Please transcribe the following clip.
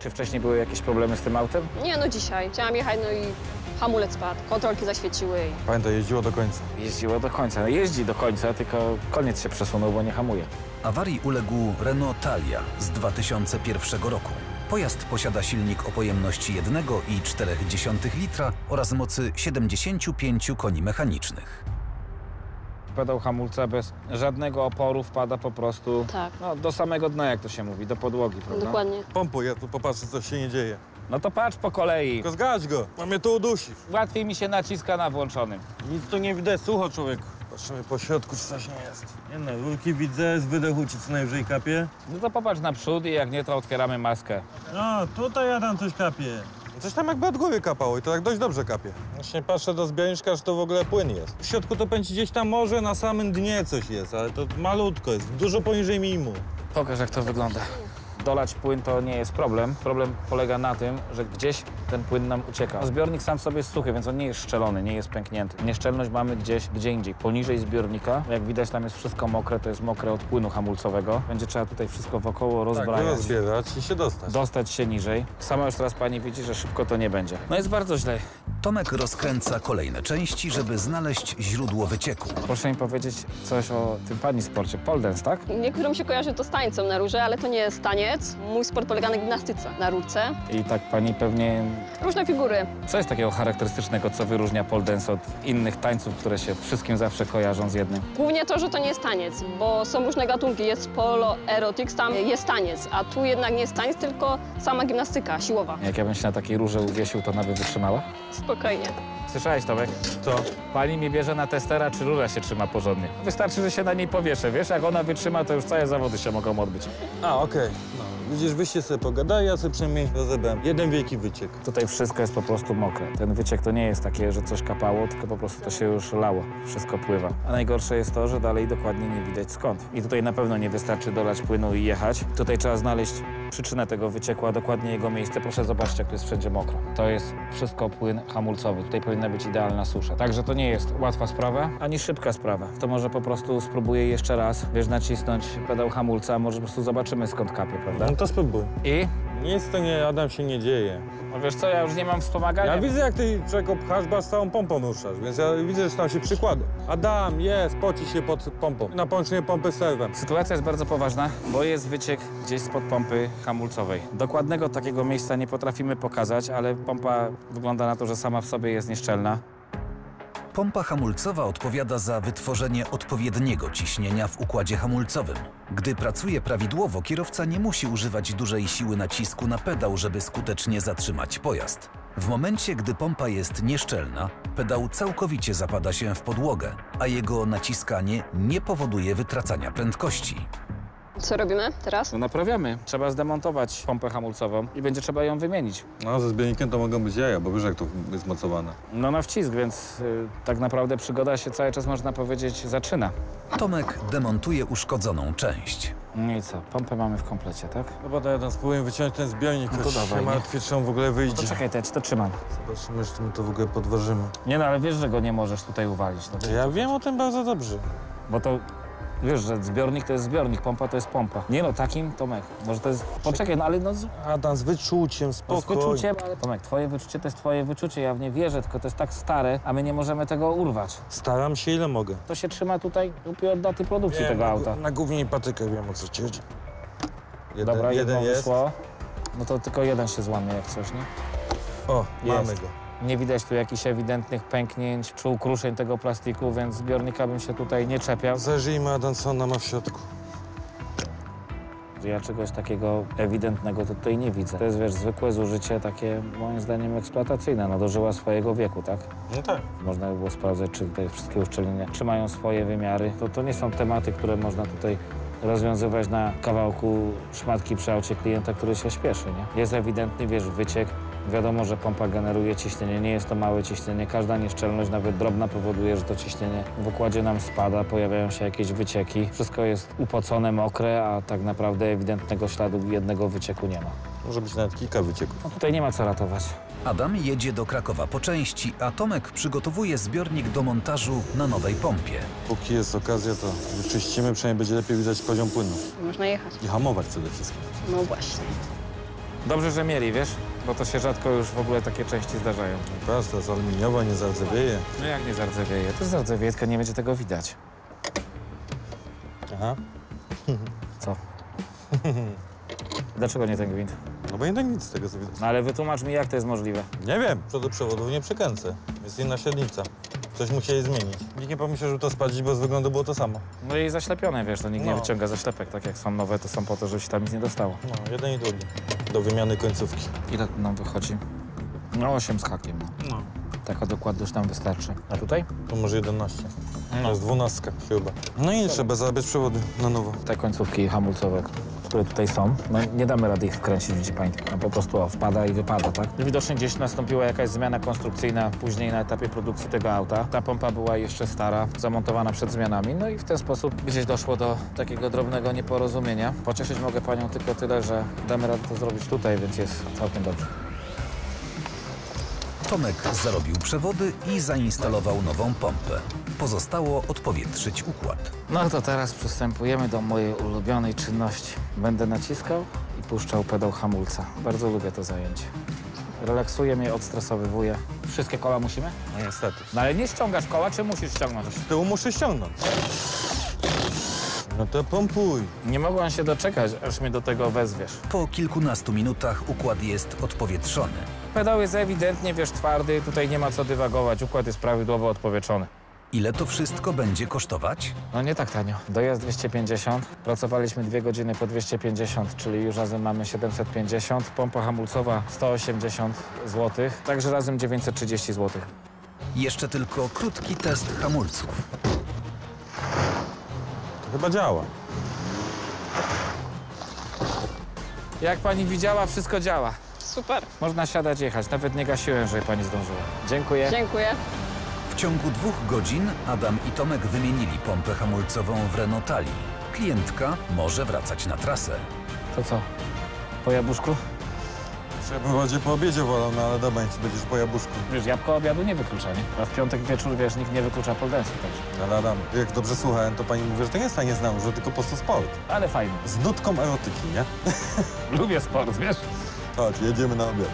Czy wcześniej były jakieś problemy z tym autem? Nie, no dzisiaj. Chciałam jechać, no i hamulec spadł, kontrolki zaświeciły i... Pamiętaj, jeździło do końca. Jeździło do końca. No jeździ do końca, tylko koniec się przesunął, bo nie hamuje. Awarii uległ Renault Talia z 2001 roku. Pojazd posiada silnik o pojemności 1,4 litra oraz mocy 75 koni mechanicznych. Pedał hamulca bez żadnego oporu wpada po prostu Tak, no, do samego dna, jak to się mówi, do podłogi, prawda? dokładnie. Pompuj, ja tu popatrzę, co się nie dzieje. No to patrz po kolei. Tylko zgadź go, a mnie tu udusisz. Łatwiej mi się naciska na włączonym. Nic tu nie widać, sucho człowieku. Patrzymy po środku, czy coś nie jest. Nie no, rurki widzę, z wydechu ci co najwyżej kapie. No to popatrz naprzód i jak nie, to otwieramy maskę. No, tutaj ja tam coś kapie. Coś tam jakby od góry kapało i to tak dość dobrze kapie. Właśnie patrzę do zbiorniczka, że to w ogóle płyn jest. W środku to pędzi gdzieś tam może na samym dnie coś jest, ale to malutko jest, dużo poniżej minimum. Pokaż, jak to wygląda. Dolać płyn to nie jest problem. Problem polega na tym, że gdzieś ten płyn nam ucieka. Zbiornik sam sobie jest suchy, więc on nie jest szczelony, nie jest pęknięty. Nieszczelność mamy gdzieś, gdzie indziej. Poniżej zbiornika, jak widać tam jest wszystko mokre, to jest mokre od płynu hamulcowego. Będzie trzeba tutaj wszystko wokoło Tak, rozbrajać. rozbierać i się dostać. Dostać się niżej. Sama już teraz pani widzi, że szybko to nie będzie. No jest bardzo źle. Tomek rozkręca kolejne części, żeby znaleźć źródło wycieku. Proszę mi powiedzieć coś o tym pani sporcie. Pole dance, tak? Niektórym się kojarzy to z tańcem na rurze, ale to nie jest taniec. Mój sport polega na gimnastyce na rurce. I tak pani pewnie... Różne figury. Co jest takiego charakterystycznego, co wyróżnia pole dance od innych tańców, które się wszystkim zawsze kojarzą z jednym? Głównie to, że to nie jest taniec, bo są różne gatunki. Jest polo, erotics, tam jest taniec, a tu jednak nie jest taniec, tylko sama gimnastyka siłowa. Jak ja bym się na takiej rurze uwiesił, to ona by wytrzymała? Spokojnie. Słyszałeś, Tomek? Co? Pani mnie bierze na testera, czy rura się trzyma porządnie. Wystarczy, że się na niej powieszę, wiesz? Jak ona wytrzyma, to już całe zawody się mogą odbyć. A, okej. No, widzisz, wyście sobie pogadali, ja sobie przynajmniej rozebrałem. Jeden wielki wyciek. Tutaj wszystko jest po prostu mokre. Ten wyciek to nie jest takie, że coś kapało, tylko po prostu to się już lało. Wszystko pływa. A najgorsze jest to, że dalej dokładnie nie widać skąd. I tutaj na pewno nie wystarczy dolać płynu i jechać. Tutaj trzeba znaleźć przyczynę tego wycieku, a dokładnie jego miejsce. Proszę zobaczyć, jak to jest wszędzie mokro. To jest wszystko płyn hamulcowy. Tutaj powinna być idealna susza. Także to nie jest łatwa sprawa, ani szybka sprawa. To może po prostu spróbuję jeszcze raz, wiesz, nacisnąć pedał hamulca, może po prostu zobaczymy, skąd kapie, prawda? No to spróbuj. I? Nic to nie, Adam, się nie dzieje. No wiesz co, ja już nie mam wspomagania. Ja widzę, jak ty czego pchasz, bo aż całą pompą ruszasz, więc ja widzę, że tam się przykłada. Adam, jest, poci się pod pompą. Na połączenie pompy serwem. Sytuacja jest bardzo poważna, bo jest wyciek gdzieś spod pompy hamulcowej. Dokładnego takiego miejsca nie potrafimy pokazać, ale pompa wygląda na to, że sama w sobie jest nieszczelna. Pompa hamulcowa odpowiada za wytworzenie odpowiedniego ciśnienia w układzie hamulcowym. Gdy pracuje prawidłowo, kierowca nie musi używać dużej siły nacisku na pedał, żeby skutecznie zatrzymać pojazd. W momencie, gdy pompa jest nieszczelna, pedał całkowicie zapada się w podłogę, a jego naciskanie nie powoduje wytracania prędkości. Co robimy teraz? No naprawiamy. Trzeba zdemontować pompę hamulcową i będzie trzeba ją wymienić. No, ze zbiornikiem to mogą być jaja, bo wiesz, jak to jest mocowane. No na wcisk, więc y, tak naprawdę przygoda się cały czas, można powiedzieć, zaczyna. Tomek demontuje uszkodzoną część. No i co, pompę mamy w komplecie, tak? Dobra, to jeden spróbuję wyciąć ten zbiornik, No to choć dawaj, się nie? martwię, czy on w ogóle To wyjdzie. czekaj, to ja ci to trzymam. Zobaczymy, czy my to w ogóle podważymy. Nie no, ale wiesz, że go nie możesz tutaj uwalić. No, To ja wiem o tym bardzo dobrze. Bo to, wiesz, że zbiornik to jest zbiornik, pompa to jest pompa. Nie no, takim, Tomek, może to jest... Poczekaj, no ale no... z- Adam, z wyczuciem, No, z spokojnie. wyczuciem, ale Tomek, twoje wyczucie to jest twoje wyczucie, ja w nie wierzę, tylko to jest tak stare, a my nie możemy tego urwać. Staram się ile mogę. To się trzyma tutaj upie od daty produkcji tego na, auta. Na głównie i patykę wiem, o co ci chodzi. Jeden, Dobra, jeden jedno jest. wyszło. No to tylko jeden się złamie jak coś, nie? O, mamy go. Nie widać tu jakichś ewidentnych pęknięć czy ukruszeń tego plastiku, więc zbiornika bym się tutaj nie czepiał. Zajrzyjmy, Adam, co ona ma w środku. Ja czegoś takiego ewidentnego to tutaj nie widzę. To jest, wiesz, zwykłe zużycie takie, moim zdaniem, eksploatacyjne. No dożyła swojego wieku, tak? No tak. Można by było sprawdzać, czy tutaj wszystkie uszczelnienia trzymają swoje wymiary. To, to nie są tematy, które można tutaj rozwiązywać na kawałku szmatki przy aucie klienta, który się śpieszy, nie? Jest ewidentny, wiesz, wyciek. Wiadomo, że pompa generuje ciśnienie, nie jest to małe ciśnienie. Każda nieszczelność, nawet drobna, powoduje, że to ciśnienie w układzie nam spada, pojawiają się jakieś wycieki. Wszystko jest upocone, mokre, a tak naprawdę ewidentnego śladu jednego wycieku nie ma. Może być nawet kilka wycieków. No tutaj nie ma co ratować. Adam jedzie do Krakowa po części, a Tomek przygotowuje zbiornik do montażu na nowej pompie. Póki jest okazja, to wyczyścimy, przynajmniej będzie lepiej widać poziom płynu. Można jechać. I hamować przede wszystkim. No właśnie. Dobrze, że mieli, wiesz? Bo to się rzadko już w ogóle takie części zdarzają. To jest aluminiowa, nie zardzewieje. No jak nie zardzewieje? To zardzewieje, tylko nie będzie tego widać. Aha. Co? Dlaczego nie ten gwint? No bo nie tak nic z tego co widać. No ale wytłumacz mi, jak to jest możliwe. Nie wiem, przodu przewodów nie przykręcę. Jest inna średnica. Coś musieli zmienić. Nikt nie pomyślał, że to spalić, bo z wyglądu było to samo. No i zaślepione, wiesz, to nikt nie No. wyciąga zaślepek, tak jak są nowe, to są po to, żeby się tam nic nie dostało. No, jeden i drugi. Do wymiany końcówki. Ile tu nam wychodzi? No 8 z hakiem, no. No. Taka dokładność nam wystarczy. A tutaj? To może 11. No. To jest dwunastka chyba. No i trzeba zabrać przewody na nowo. Te końcówki hamulcowe, które tutaj są, no nie damy rady ich wkręcić, widzi pani. No, po prostu o, wpada i wypada, tak? Widocznie gdzieś nastąpiła jakaś zmiana konstrukcyjna później na etapie produkcji tego auta. Ta pompa była jeszcze stara, zamontowana przed zmianami, no i w ten sposób gdzieś doszło do takiego drobnego nieporozumienia. Pocieszyć mogę panią tylko tyle, że damy radę to zrobić tutaj, więc jest całkiem dobrze. Tomek zarobił przewody i zainstalował nową pompę. Pozostało odpowietrzyć układ. No to teraz przystępujemy do mojej ulubionej czynności. Będę naciskał i puszczał pedał hamulca. Bardzo lubię to zajęcie. Relaksuje mnie, odstresowywuje. Wszystkie koła musimy? No niestety. No ale nie ściągasz koła, czy musisz ściągnąć? Z tyłu muszę ściągnąć. No to pompuj. Nie mogłam się doczekać, aż mnie do tego wezwiesz. Po kilkunastu minutach układ jest odpowietrzony. Pedał jest ewidentnie, wiesz, twardy, tutaj nie ma co dywagować, układ jest prawidłowo odpowietrzony. Ile to wszystko będzie kosztować? No nie tak tanio. Dojazd 250, pracowaliśmy dwie godziny po 250, czyli już razem mamy 750, pompa hamulcowa 180 zł, także razem 930 zł. Jeszcze tylko krótki test hamulców. To chyba działa. Jak pani widziała, wszystko działa. Super, Można siadać, jechać. Nawet nie gasiłem, żeby pani zdążyła. Dziękuję. dziękuję. W ciągu dwóch godzin Adam i Tomek wymienili pompę hamulcową w Renault Tali. Klientka może wracać na trasę. To co? Po jabłuszku? Ja bym bardziej po obiedzie wolał, no ale dobra, niech będziesz po jabłuszku. Wiesz, jabłko obiadu nie wyklucza, nie? A w piątek wieczór, wiesz, nikt nie wyklucza poldensu także. No ale Adam, jak dobrze słuchałem, to pani mówi, że to nie jest tanie znam, że tylko po prostu sport. Ale fajnie. Z nutką erotyki, nie? Lubię sport, wiesz? Chodź, jedziemy na obiad.